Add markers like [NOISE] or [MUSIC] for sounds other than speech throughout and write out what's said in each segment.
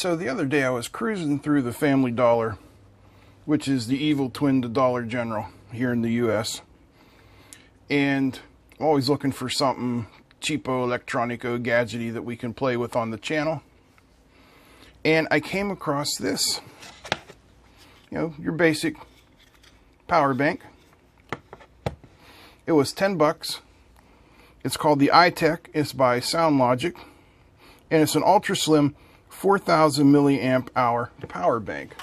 So the other day I was cruising through the Family Dollar, which is the evil twin to Dollar General here in the US. And always looking for something cheapo electronico gadgety that we can play with on the channel. And I came across this. You know, your basic power bank. It was 10 bucks. It's called the ITEK. It's by SoundLogic. And it's an ultra slim 4000 milliamp hour power bank.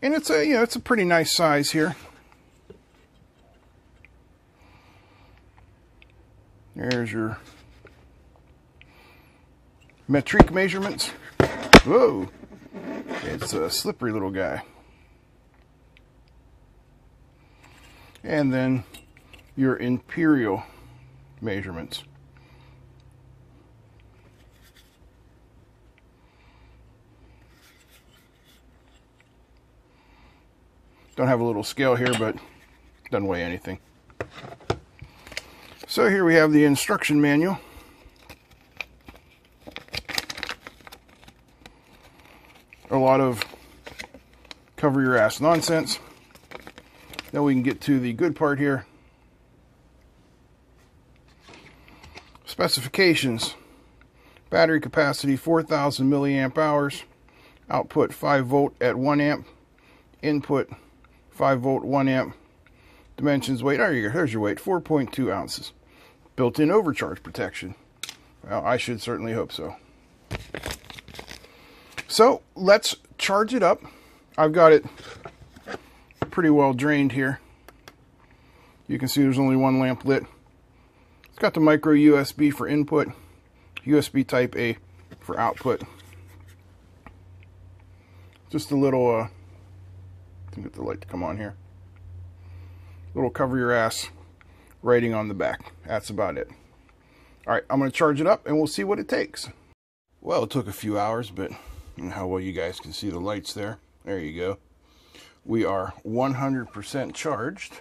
And it's a, you know, it's a pretty nice size here. There's your metric measurements. Whoa, it's a slippery little guy. And then your imperial measurements. Don't have a little scale here, but doesn't weigh anything. So here we have the instruction manual. A lot of cover your ass nonsense. Now we can get to the good part here. Specifications. Battery capacity 4000 milliamp hours. Output 5 volt at 1 amp. Input 5 volt 1 amp. Dimensions weight. There you go. There's your weight. 4.2 ounces. Built-in overcharge protection. Well, I should certainly hope so. So let's charge it up. I've got it pretty well drained here. You can see there's only one lamp lit. It's got the micro USB for input, USB type A for output. Just a little, uh, get the light to come on here. Little cover your ass writing on the back. That's about it. All right, I'm going to charge it up and we'll see what it takes. Well, it took a few hours, but how well you guys can see the lights there. There you go. We are 100% charged.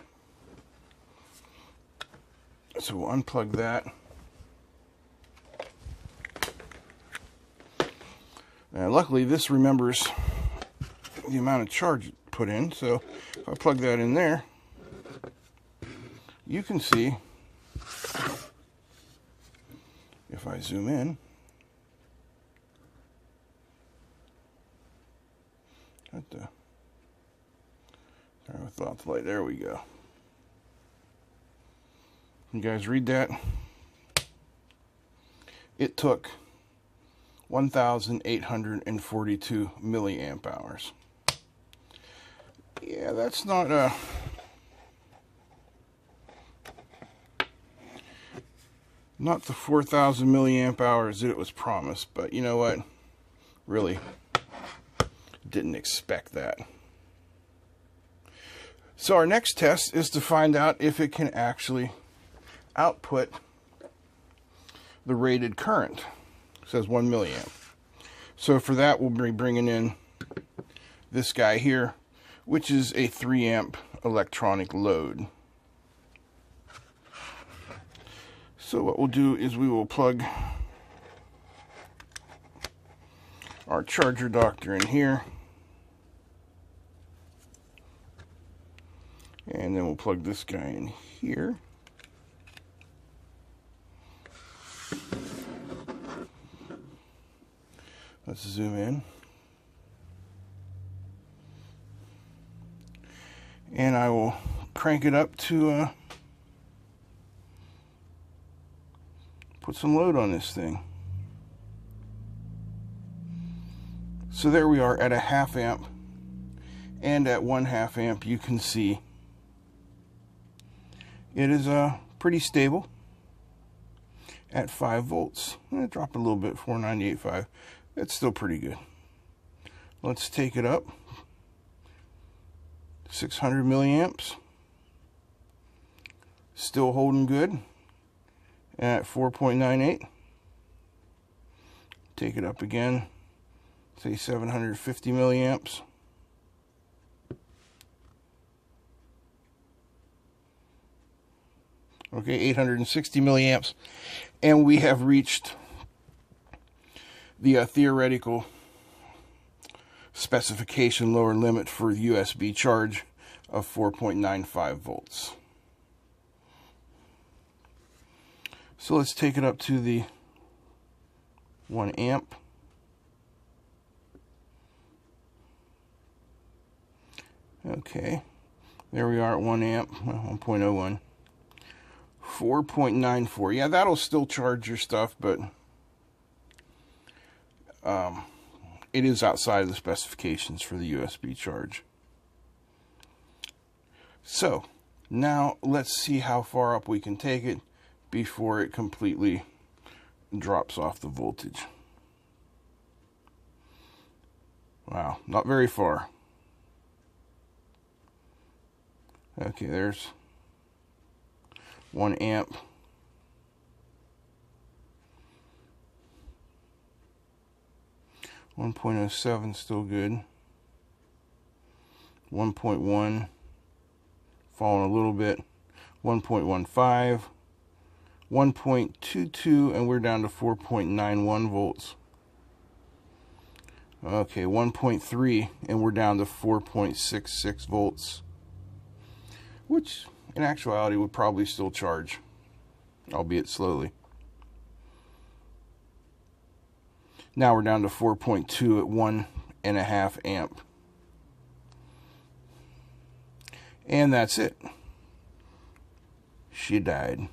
So we'll unplug that. And luckily, this remembers the amount of charge put in. So if I plug that in there, you can see, if I zoom in, at the, sorry, without the light, there we go. You guys read that? It took 1,842 milliamp hours. Yeah, that's not a not the 4,000 milliamp hours that it was promised, but you know what? Really didn't expect that. So our next test is to find out if it can actually output the rated current. It says 1 milliamp. So for that, we'll be bringing in this guy here, which is a 3 amp electronic load. So what we'll do is we will plug our charger doctor in here. And then we'll plug this guy in here. Let's zoom in. And I will crank it up to uh, put some load on this thing. So there we are at a half amp and at one half amp you can see it is uh, pretty stable at 5 volts. It dropped a little bit, 498.5. It's still pretty good. Let's take it up. 600 milliamps. Still holding good at 4.98. Take it up again, say 750 milliamps. Okay, 860 milliamps. And we have reached the uh, theoretical specification lower limit for USB charge of 4.95 volts. So let's take it up to the 1 amp. Okay, there we are at 1 amp, 1.01. 4.94. Yeah, that'll still charge your stuff, but um, it is outside of the specifications for the USB charge. So, now let's see how far up we can take it before it completely drops off the voltage. Wow, not very far. Okay, there's one amp. One point oh seven still good. One point one falling a little bit. One point one five. 1.22 and we're down to 4.91 volts. Okay, 1.3 and we're down to 4.66 volts which in actuality would probably still charge, albeit slowly. Now we're down to 4.2 at one and a half amp. And that's it. She died.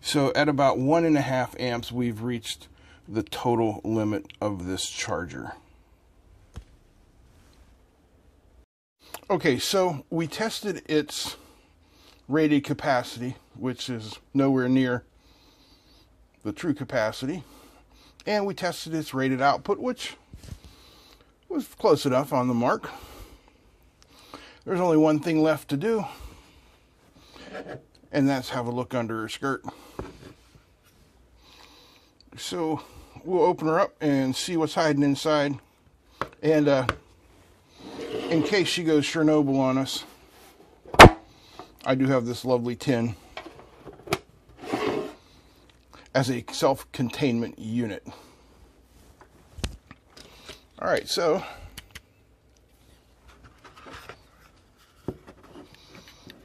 So at about one and a half amps, we've reached the total limit of this charger. Okay, so we tested its rated capacity, which is nowhere near the true capacity, and we tested its rated output, which was close enough on the mark. There's only one thing left to do, and that's have a look under her skirt. So we'll open her up and see what's hiding inside. And uh, in case she goes Chernobyl on us, I do have this lovely tin as a self-containment unit. All right, so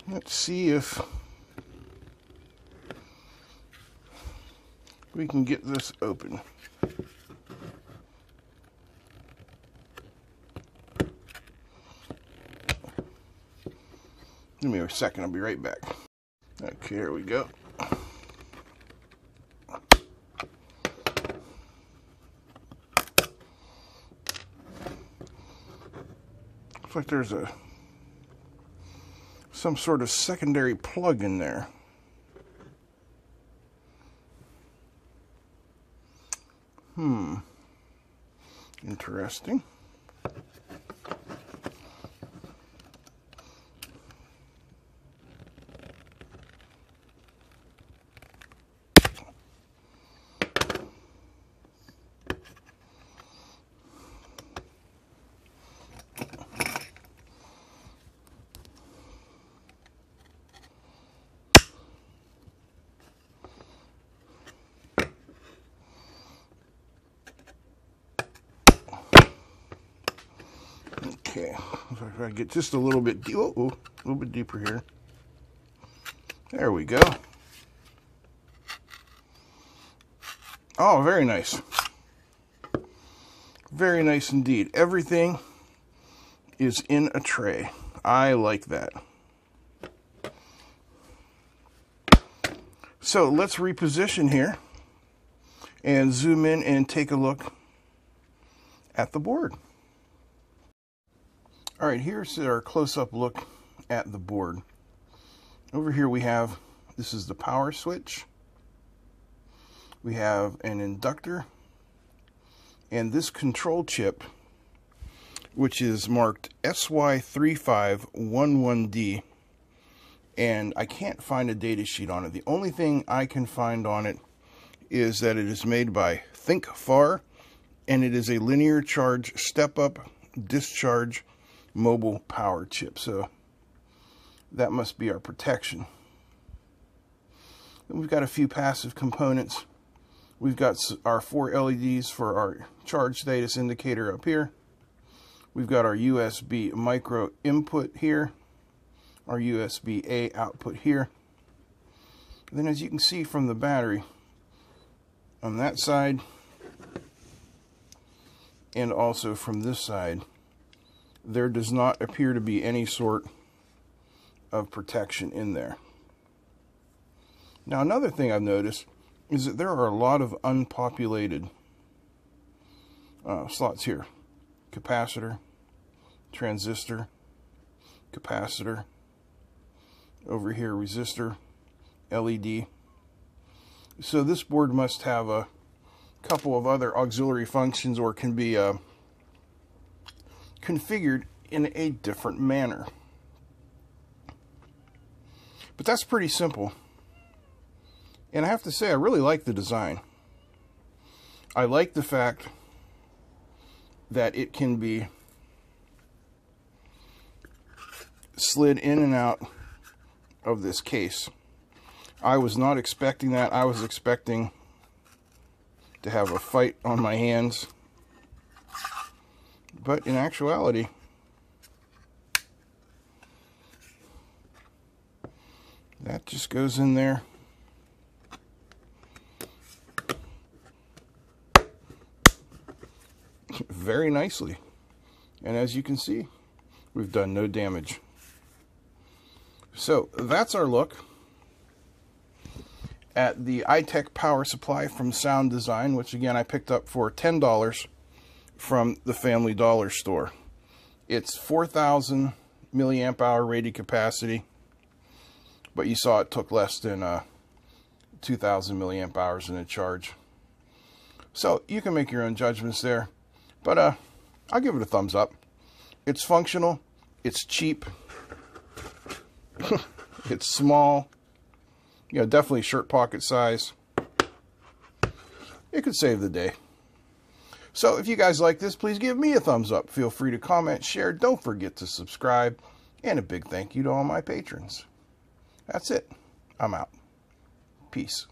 let's see if we can get this open. Give me a second, I'll be right back. Okay, here we go. Looks like there's a some sort of secondary plug in there. Hmm. Interesting. Okay, if I get just a little bit, oh, oh, a little bit deeper here. There we go. Oh, very nice. Very nice indeed. Everything is in a tray. I like that. So let's reposition here and zoom in and take a look at the board. All right, here's our close-up look at the board. Over here we have, this is the power switch. We have an inductor. And this control chip, which is marked SY3511D. And I can't find a data sheet on it. The only thing I can find on it is that it is made by ThinkFar, and it is a linear charge step-up discharge mobile power chip. So that must be our protection. we've got a few passive components We've got our four LEDs for our charge status indicator up here. We've got our USB micro input here, our USB A output here. And then as you can see from the battery, on that side, and also from this side, there does not appear to be any sort of protection in there. Now another thing I've noticed is that there are a lot of unpopulated uh, slots here. Capacitor, transistor, capacitor, over here resistor, LED. So this board must have a couple of other auxiliary functions or can be uh, configured in a different manner. But that's pretty simple. And I have to say, I really like the design. I like the fact that it can be slid in and out of this case. I was not expecting that. I was expecting to have a fight on my hands. But in actuality, that just goes in there. very nicely. And as you can see, we've done no damage. So that's our look at the ITEK power supply from Sound Design, which again I picked up for $10 from the Family Dollar store. It's 4,000 milliamp hour rated capacity, but you saw it took less than uh, 2,000 milliamp hours in a charge. So you can make your own judgments there. But uh, I'll give it a thumbs up. It's functional. It's cheap. [LAUGHS] it's small. You know, definitely shirt pocket size. It could save the day. So if you guys like this, please give me a thumbs up. Feel free to comment, share. Don't forget to subscribe. And a big thank you to all my patrons. That's it. I'm out. Peace.